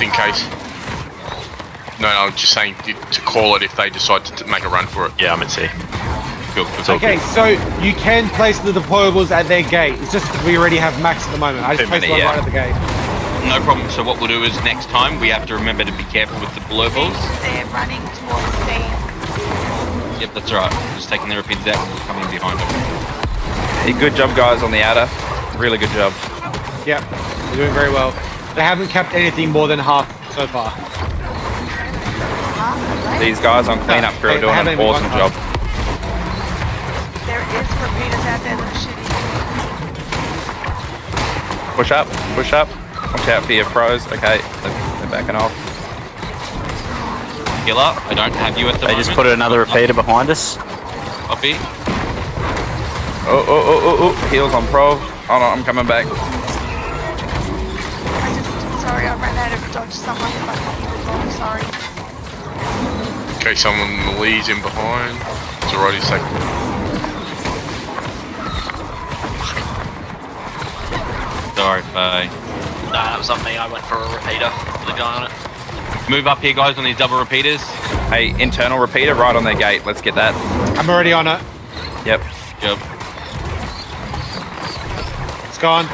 in case. No, no, I'm just saying to, to call it if they decide to, to make a run for it. Yeah, I'm at sea. Cool. It's Okay, good. so you can place the deployables at their gate. It's just because we already have max at the moment. I just Two placed minute, one yeah. right at the gate. No problem. So what we'll do is next time we have to remember to be careful with the deployables. They're running towards C. Yep, that's right. Just taking the repeaters out and coming behind them. Hey, good job, guys, on the adder. Really good job. Yep, they're doing very well. They haven't kept anything more than half so far. These guys on cleanup crew are They- they doing an awesome job. There is repeaters out there that are shooting. Push up, push up. Watch out for your pros. Okay, they're they're backing off. Killer, I don't have you at the They moment. just put another repeater behind us. Copy. Oh, oh, oh, oh, oh. Heels on pro. Hold on, oh, I'm coming back. Ran out of dodge someone if I thought you were wrong, sorry. Okay, someone Lee's in behind. It's alrighty, second. Sorry, bye. No, that was on me. I went for a repeater. The guy on it. Move up here, guys, on these double repeaters. Hey, internal repeater right on their gate. Let's get that. I'm already on it. Yep. Yep. It's gone.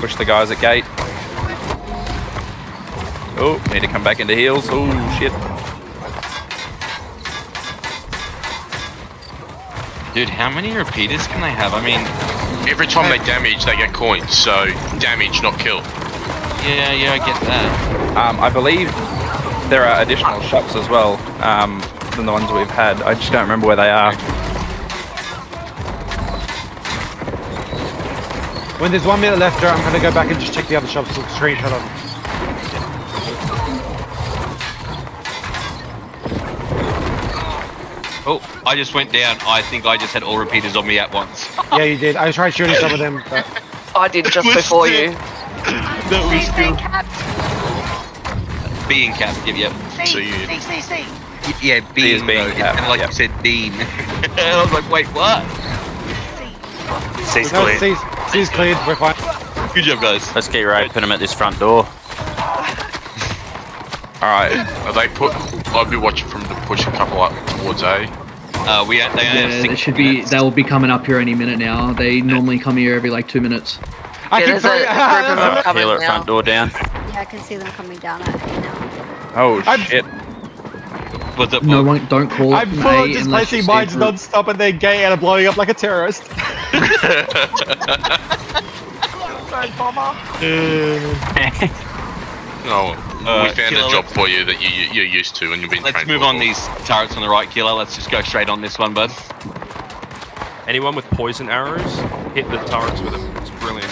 Push the guys at gate. Oh, need to come back into heals. Oh, shit. Dude, how many repeaters can they have? I mean, Every time they damage, they get coins. So damage, not kill. yeah, yeah, I get that. Um, I believe there are additional shops as well um, than the ones we've had. I just don't remember where they are. When there's one minute left, I'm gonna go back and just check the other shops to screenshot of them. Oh, I just went down. I think I just had all repeaters on me at once. Yeah, you did. I tried shooting some of them, but I did just before you. C's being capped. Being capped, yep, yep. C, So you- C, C, C. Y- Yeah, being, is being capped, kinda like yep. you said, bean. I was like, wait, what? C. C's no, clear. C's, C's cleared. We're fine. Good job, guys. Let's get Ray, put him at this front door. Alright. Are they put? I'd be watching from to push a couple up towards A. Uh, we, they Yeah, six they should be. They will be coming up here any minute now. They normally come here every like two minutes. I Yeah, can there's a throw- group of them Uh, coming healer at now. front door down. Yeah, I can see them coming down at me now. Oh, I'm- shit. What's up, No one, don't call it I'm from full A of just unless you mines through. non-stop at their gate and I'm blowing up like a terrorist. Sorry, bomber. Oh, Uh, we found Killer, a job for you that you, you, you're used to and you've been Let's move for. on these turrets on the right, Killer. Let's just go straight on this one, bud. Anyone with poison arrows, hit the turrets with them. It's brilliant.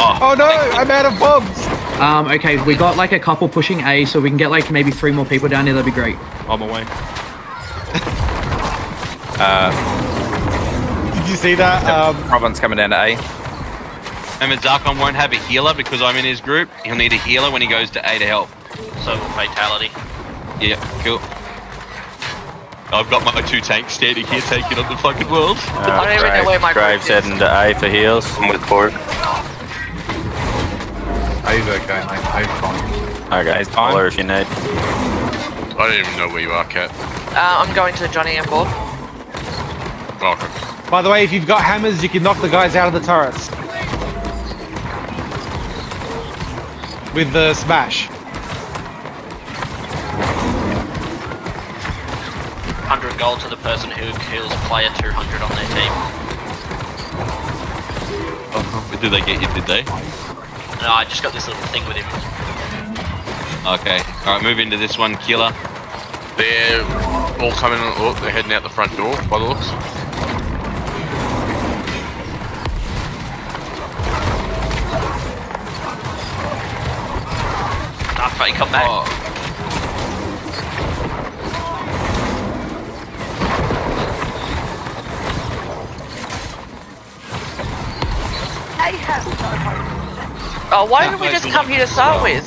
Oh, Oh no, I'm out of bombs. Um, okay, we got like a couple pushing A, so we can get like maybe three more people down here. That'd be great. On my way. Uh, Did you see that? Um, Province coming down to A. Remember, Zarkon won't have a healer because I'm in his group. He'll need a healer when he goes to A to help. So fatality. Yeah, cool. I've got my two tanks standing here taking on the fucking world. I don't even know where my Graves is. heading to A for heals. I'm with Pork. A's okay, mate. A's fine. Okay, A's fine. if you need. I don't even know where you are, Cat. Uh, I'm going to Johnny and board. Oh, okay. by the way, if you've got hammers, you can knock the guys out of the turrets. With the smash. 100 gold to the person who kills player 200 on their team. Oh, did they get you, did they? No, I just got this little thing with him. Okay, alright, move into this one, Killer. They're all coming. Oh, they're heading out the front door by the looks. Dark Fate, come back. Oh, They have no hope. Oh, why didn't we just come here to start with?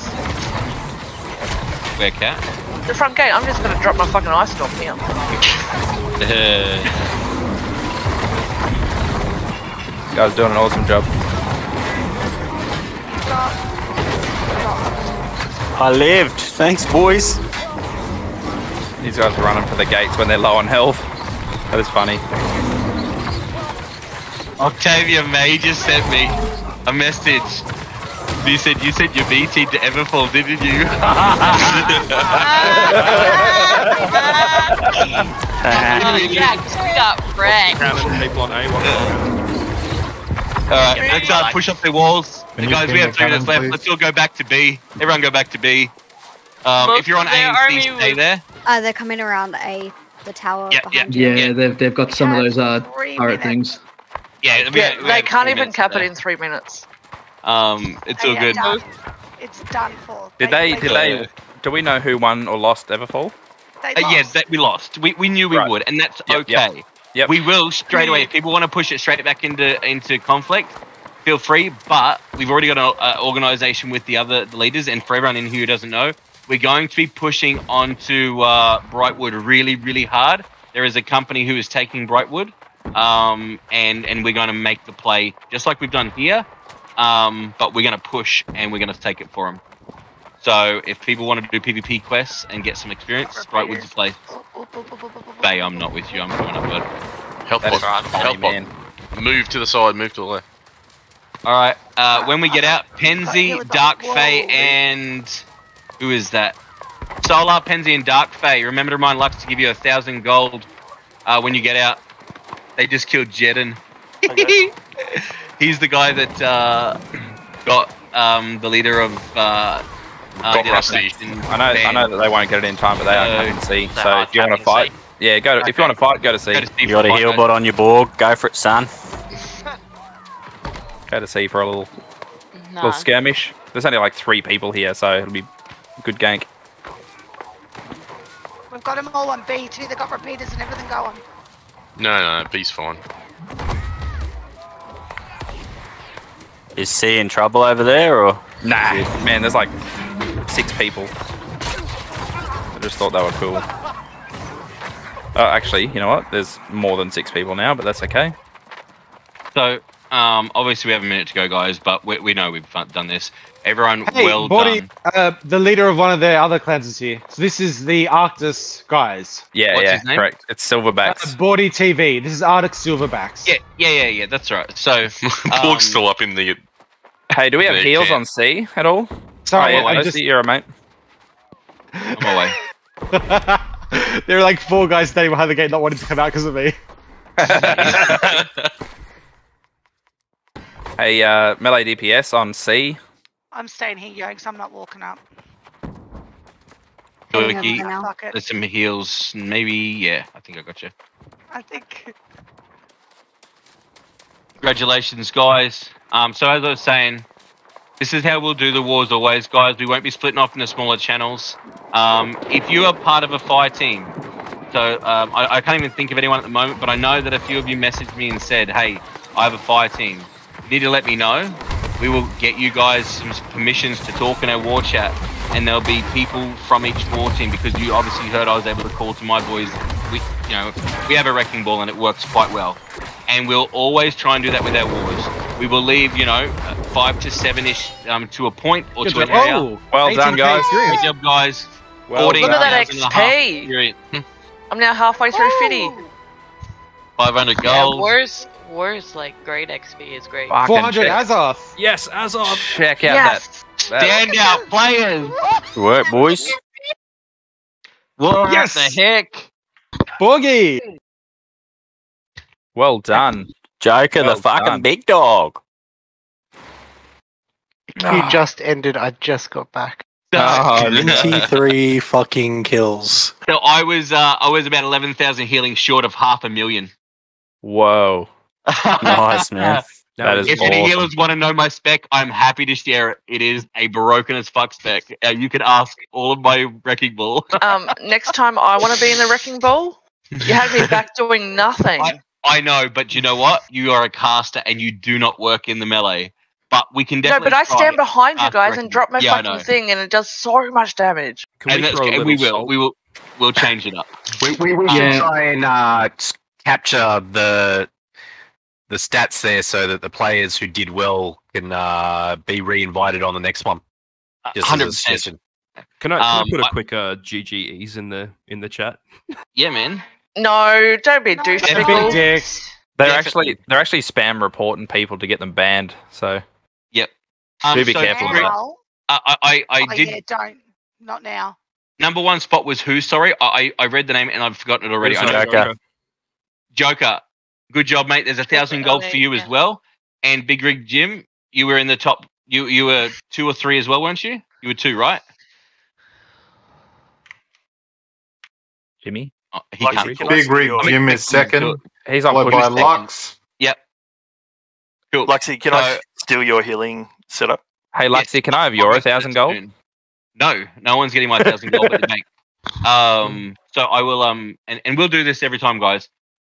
where cat? The front gate. I'm just gonna drop my fucking ice storm here. Guys doing an awesome job. I lived. Thanks, boys. These guys are running for the gates when they're low on health. That was funny. Octavia May just sent me a message. You said you sent your B team to Everfall, didn't you? oh, Jack, just got wrecked. People on A1. Uh, let's push up the walls. Can guys, we have three minutes left. Please? Let's all go back to B. Everyone go back to B. Um, if you're on A and C, stay there. Uh, they're coming around A, the tower behind yep, Yeah, they've, they've got some of those uh, pirate things. Yeah, we, yeah we they can't even cap there. it in three minutes. Um, it's all good. Done. It's done for. Did they, they did they, do we know who won or lost Everfall? They uh, yeah, we lost. We, we knew we right. would, and that's okay yep. We will straight away. If people want to push it straight back into into conflict, feel free. But we've already got an organization with the other leaders, and for everyone in here who doesn't know, we're going to be pushing onto uh, Brightwood really, really hard. There is a company who is taking Brightwood, um, and and we're going to make the play just like we've done here. Um, but we're going to push and we're going to take it for them. So if people want to do PvP quests and get some experience, Brightwood's the place. Bay, I'm not with you. I'm going up, bud. Help That is bot. funny, Help bot. man. Move to the side. Move to the left. All right. Uh, when we get out, Penzi, Whoa. Dark Fae, and who is that? Solar, Penzi, and Dark Fae. Remember to remind Lux to give you a thousand gold uh, when you get out. They just killed Jeden. He's the guy that uh, got um, the leader of. Uh, uh, Got did Rusty. I know. I know that they won't get it in time, but they are No. coming to see. So are if you want to coming fight, yeah, go. To, If you want to fight, go to see. Go to Steve You got a for heal bot on your board. Go for it, son. Go to see for a little No. little skirmish. There's only like three people here, so it'll be a good gank. We've got them all on B too. They've got repeaters and everything going. No, no, B's fine. Is C in trouble over there, or Nah, man, there's like six people. I just thought they were cool. Oh, actually, you know what? There's more than six people now, but that's okay. So, um, obviously we have a minute to go, guys, but we, we know we've done this. Everyone, Hey, well Body, done. uh, the leader of one of their other clans is here. So this is the Arctis guys. Yeah, What's yeah, his name? correct. It's Uh, Silverbacks. Body TV. This is Arctic Silverbacks. Yeah, yeah, yeah, yeah. That's right. So, Borg's um, still up in the. Hey, do we have They on C at all? Sorry, yeah, I'm just. you're mate. I'm away. there are like four guys standing behind the gate not wanting to come out because of me. Hey, uh, melee DPS on C. I'm staying here, yo, because I'm not walking up. Turkey, Yeah, now. Fuck it. there's some heals. Maybe, yeah. I think I got you. I think. Congratulations, guys. Um, so as I was saying, this is how we'll do the wars always, guys. We won't be splitting off into smaller channels. Um, if you are part of a fire team, so um, I, I can't even think of anyone at the moment, but I know that a few of you messaged me and said, "Hey, I have a fire team. You need to let me know. We will get you guys some permissions to talk in our war chat, and there'll be people from each war team because you obviously heard I was able to call to my boys. We, you know, we have a wrecking ball and it works quite well, and we'll always try and do that with our wars. We will leave, you know, five to seven-ish um, to a point or to an area. Oh, Well done, guys. experience. Good job, guys. Well 14 Look at that thousand and a half XP. I'm now halfway through Fitty. 500 Yeah, gold. wars, wars like great XP is great. Fucking 400 check, Azoth. Yes, Azoth. check out Yes. that. that Stand out, players. Good work, boys? What Yes. the heck? Boogie. well done. Joker, Well the fucking done. big dog. You just ended. I just got back. Twenty-three fucking kills. So I was uh, I was about eleven thousand healing short of half a million. Whoa. Nice, man. That is if any healers want to know my spec, I'm happy to share it. It is a broken as fuck spec. Uh, you can ask all of my wrecking ball. Um, next time I want to be in the wrecking ball. You had me back doing nothing. I, I know, but you know what? You are a caster and you do not work in the melee. But we can no, but I stand behind you guys and drop my Yeah, fucking thing, and it does so much damage. Can and we throw a we will. salt? We will. We'll change it up. We, we, we should try and uh, capture the the stats there so that the players who did well can uh, be re-invited on the next one. Just as a Hundred percent. suggestion. Can I, can I Um, put a I- quick uh, GGEs in the in the chat? Yeah, man. No, don't be a They're big douchebag. dicks. They're actually they're actually spam reporting people to get them banned. So Yep. Um, Do be so careful, Now? I, I, I I Oh, did. yeah, don't. Not now. Number one spot was who? Sorry, I, I I read the name and I've forgotten it already. I know uh, Joker. Joker. Good job, mate. There's a thousand gold for you as well. And Big Rig Jim, you were in the top. You you were two or three as well, weren't you? You were two, right? Jimmy, Oh, he Luxy, can't can talk. I Big Rig I mean, Jim is second. he's on Followed push. by Lux. Cool. Luxy, can So- I steal your healing setup? Hey Luxy, can I have your thousand gold? soon. No, no one's getting my thousand gold, but mate. Um, so I will um, and, and we'll do this every time, guys.